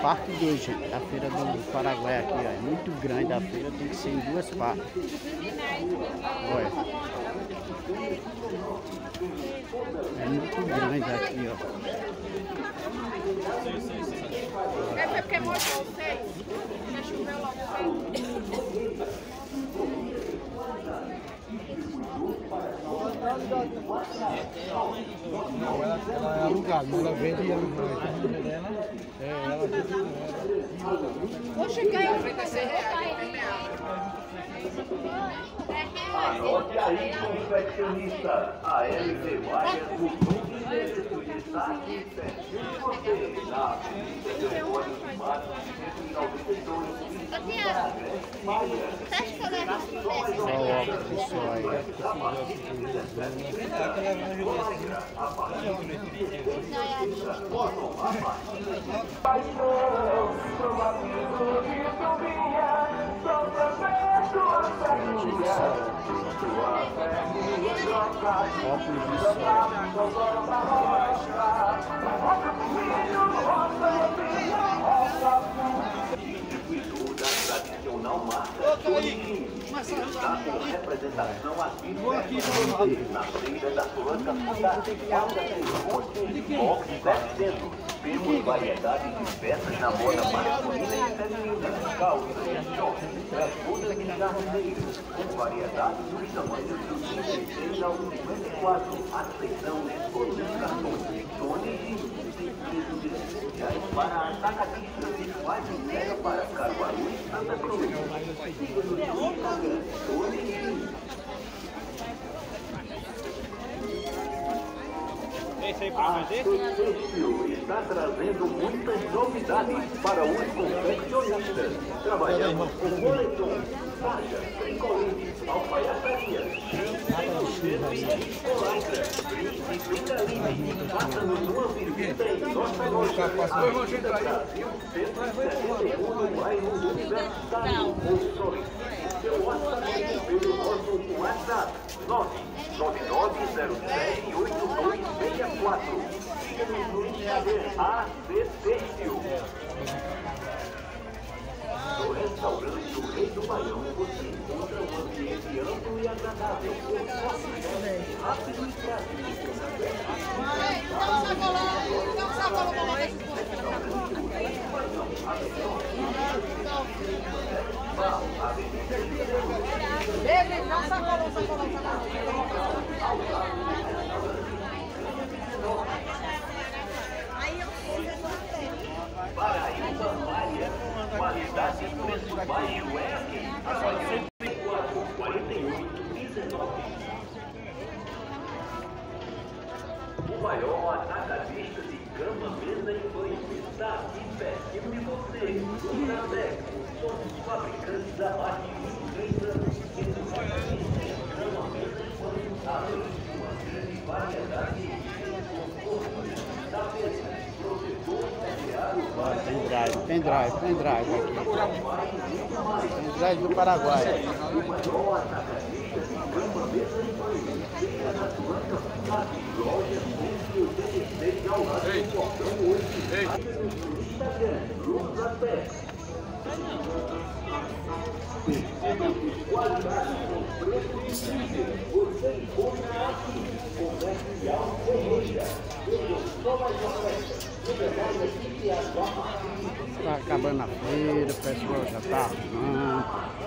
parte 2, gente, da feira do Paraguai aqui, ó. É muito grande a feira, tem que ser em duas partes. Olha. É muito grande aqui, ó. É porque molhou vocês. Já choveu logo. Não, ela, ela é alugada, ela vende e aluga. É, Poxa, caiu 36 reais. Anote aí, confeccionista. A LV Baia do Grupo de Destaque pertinho de você. Na Avenida Gregório de Matos, 192, Agreste Maia. Olha o pessoal aí. Óculos de sol. Circuito Está com representação aqui. Na feira da Franca Fundada. Box descendo. Temos variedade de peças na moda masculina e feminina. Calças e shorts. Bermudas e jarrineiros. Com variedade dos tamanhos do 36 ao 54. Aceitamos todos os cartões. Toniquinho. Para atacadistas e faz entrega para Caruaru e Santa Cruz. Siga no Instagram, Toniquinho. A Tectextil está trazendo muitas novidades para os confeccionistas. Trabalhamos com moletom, saia, tricoline, alfaiataria, colagra, e pingaline. Faça-nos uma visita em nossa loja. Avenida Brasil, 171 no bairro Universitário. Seu orçamento pelo nosso WhatsApp 999078264. Siga-nos no Instagram ACTextil. No restaurante do Rei do Baião, você encontra um ambiente amplo e agradável, rápido e prático. Dá um sacolão, dá um sacolão pra lá. Ele, dá um sacolão, sacolão, sacolão. Paraíba Maia, qualidade e preço baixo é aqui. A 44, 48, 19. O maior atacadista de cama, mesa e banho está aqui pertinho de você. Lunadex, somos fabricantes da mais de 23 anos. Cama, mesa e banho, além de uma grande variedade de conforto, tapete, protetor intermediário, Olha, tem drive, tem drive, tem drive aqui. Tem drive do Paraguai. Você encontra aqui, comercial Ferreira. Vejam mais uma festa. Liberdade aqui e a sua marca. Tá acabando a feira, o pessoal já tá arrumando.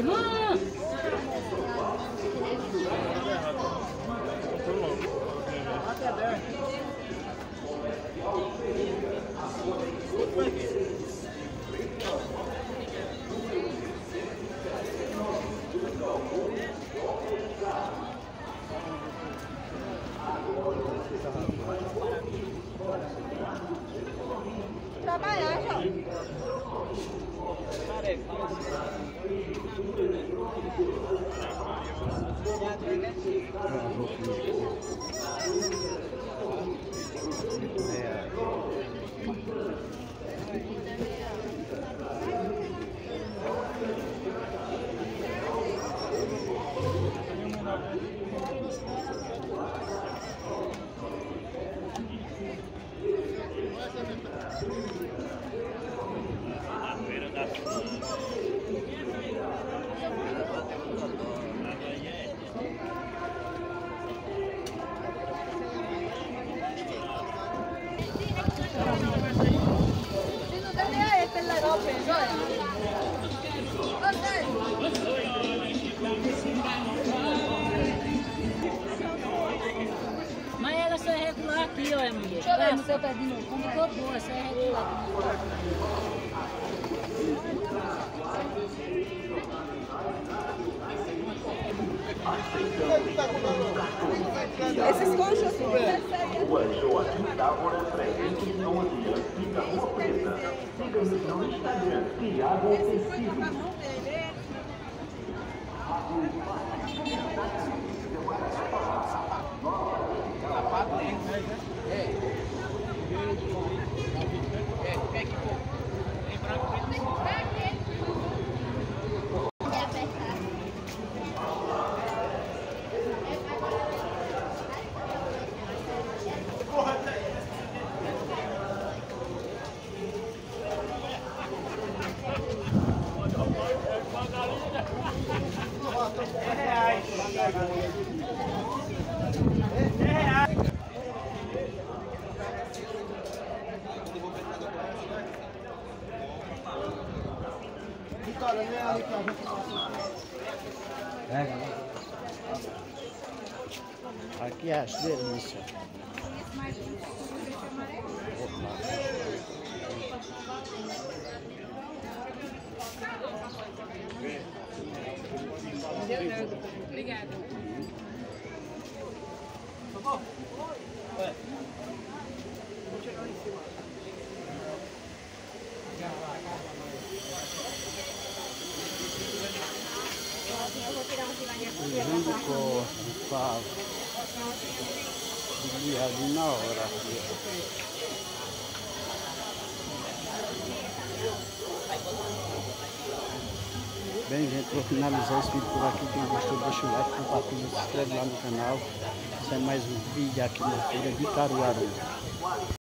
Hey! Ah, seu pé de novo. Como todo bom, essa é regular. Esses conjuntos Rua Joaquim Távora, 311, antiga Rua Preta. Siga-nos no Instagram, Tiago Tecido. Aqui é as delícias. Fugindo cor, de pau. ali na hora. Bem, gente, vou finalizar esse vídeo por aqui. Quem gostou, deixa o like, compartilha, se inscreve lá no canal. Isso é mais um vídeo aqui na feira de Caruaru.